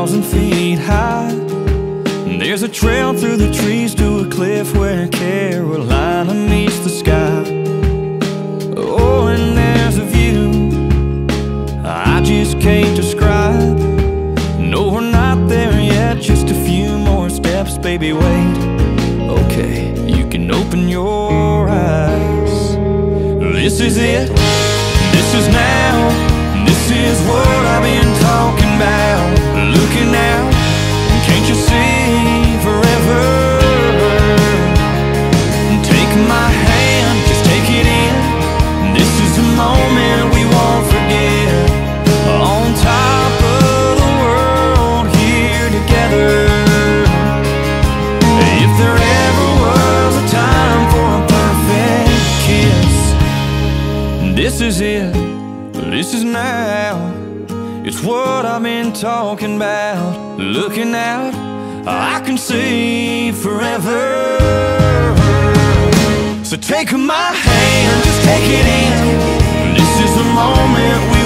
thousand feet high. There's a trail through the trees to a cliff where Carolina meets the sky. Oh, and there's a view I just can't describe. No, we're not there yet, just a few more steps, baby. Wait, okay, you can open your eyes. This is it, this is now. This is it, this is now. It's what I've been talking about. Looking out, I can see forever. So take my hand, just take it in. This is the moment we.